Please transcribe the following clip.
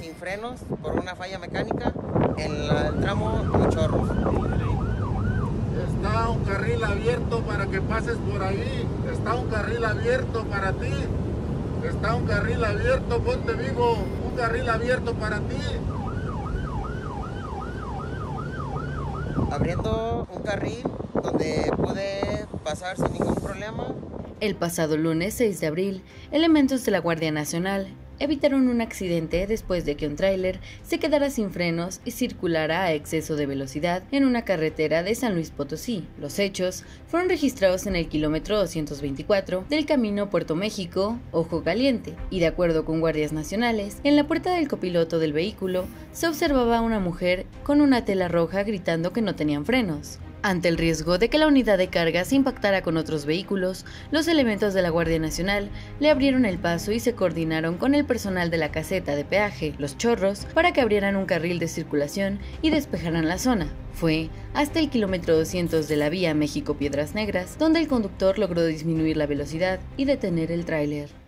sin frenos por una falla mecánica en la- el tramo Los Chorros. Está un carril abierto para que pases por ahí. Está un carril abierto para ti. Está un carril abierto, ponte vivo. Un carril abierto para ti. Abriendo un carril donde pude pasar sin ningún problema. El pasado lunes 6 de abril, elementos de la Guardia Nacional evitaron un accidente después de que un tráiler se quedara sin frenos y circulara a exceso de velocidad en una carretera de San Luis Potosí. Los hechos fueron registrados en el kilómetro 224 del camino Puerto México, Ojo Caliente, y de acuerdo con guardias nacionales, en la puerta del copiloto del vehículo se observaba a una mujer con una tela roja gritando que no tenían frenos. Ante el riesgo de que la unidad de carga se impactara con otros vehículos, los elementos de la Guardia Nacional le abrieron el paso y se coordinaron con el personal de la caseta de peaje, los chorros, para que abrieran un carril de circulación y despejaran la zona. Fue hasta el kilómetro 200 de la vía México-Piedras Negras, donde el conductor logró disminuir la velocidad y detener el tráiler.